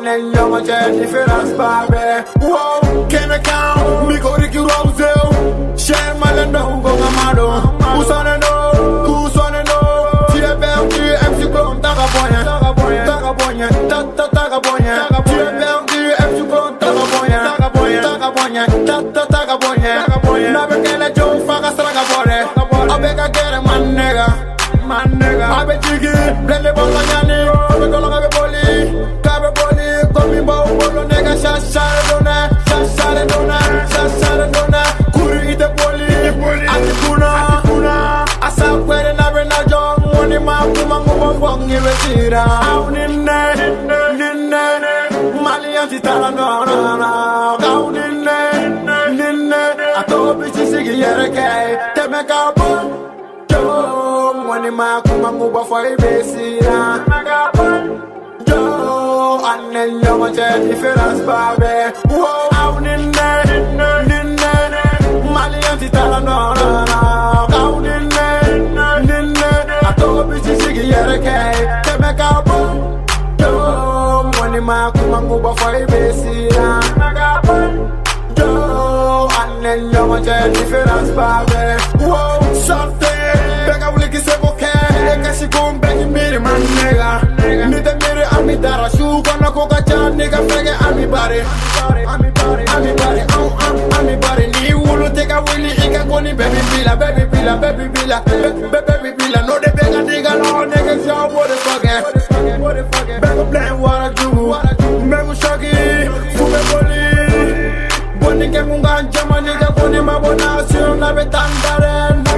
Yo, anen yo ma che difference babe. Wow, kene ka, mi go riki rose. Share malendo go ngamado. Usane no, usane no. Tu es perdu, MC Chrome, taga boyen, taga boyen, taga boyen, ta ta taga boyen. Tu es perdu, MC Chrome, taga boyen, taga boyen, taga boyen, ta ta taga retira. Au ninne, ninne, mali anti tala no no. Au ninne, ninne, ato bichi sigi yere kay, teme ka bon. Yo, money ma kuma ngubo fo ibesira. Yo, anen yo ma che difference babe. Wow, au ninne, ninne, kuma ngubo fo ibesira. Yo, anen yo ma che difference babe. Wow, something, se ko kɛ. E kasi ko n bɛɛ ki miiri man nigga. Ni tɛ miiri an mi dara su kɔnɔ ko ka ca ni ka fɛgɛ an mi bari. An mi bari, an mi an an mi bari. Ni wulu tɛ ka wuli i ka ko ni bɛɛ bi bila, bɛɛ bi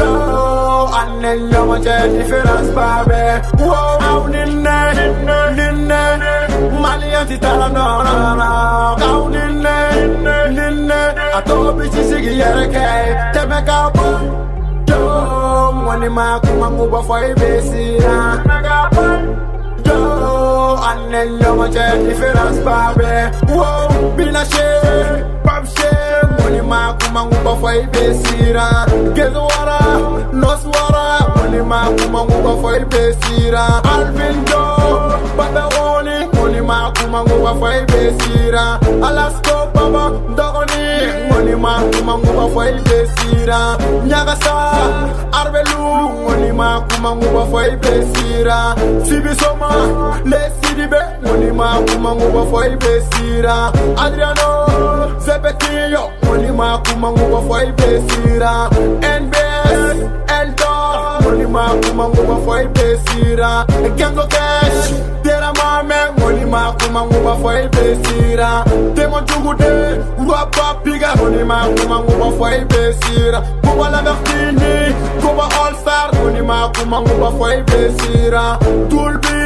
Yo, anen yo ma che difference babe. Wow, au ninne, ninne, mali anti tala no no no. Au ninne, ninne, ato bichi sigi yere kay, teme ka bon. Yo, mwani ma kuma nguba fo ibesira. Yo, anen yo ma che difference babe. Wow, bina she, pap she, mwani ma kuma nguba fo ibesira. Gezo wara, nos wara, mwani ma kuma nguba fo ibesira. Alvin Joe, babe woni, mwani ma kuma nguba fo ibesira. Alasko baba, ndogoni, mwani ma kuma nguba fo ibesira. Nyagasa, arbelu, mwani ma kuma nguba fo ibesira. Sibisoma, lesidibe, mwani ma kuma nguba fo ibesira. Adriano, Zebetinho, mwani ma kuma nguba fo ibesira. NBS, Eldor, mwani ma kuma nguba fo ibesira. Kenzo Cash, Tera Mame, mwani ma kuma nguba fo ibesira. Temo Jugude, Wapa Piga, mwani ma kuma nguba fo ibesira. Kuba la Vertini, Kuba All Star, mwani ma kuma nguba fo ibesira. Tulbi,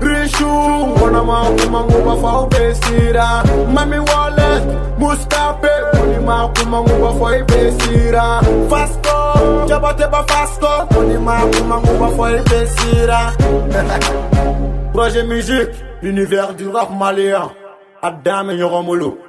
Rishu, mwani ma kuma nguba fo ibesira. Mami Wallet, Mustape, mwani ma kuma nguba fo ibesira. Fasco, Jabate ba Fasco, mwani ma kuma nguba fo ibesira. Projet musique, l'univers du rap malien. Adam et.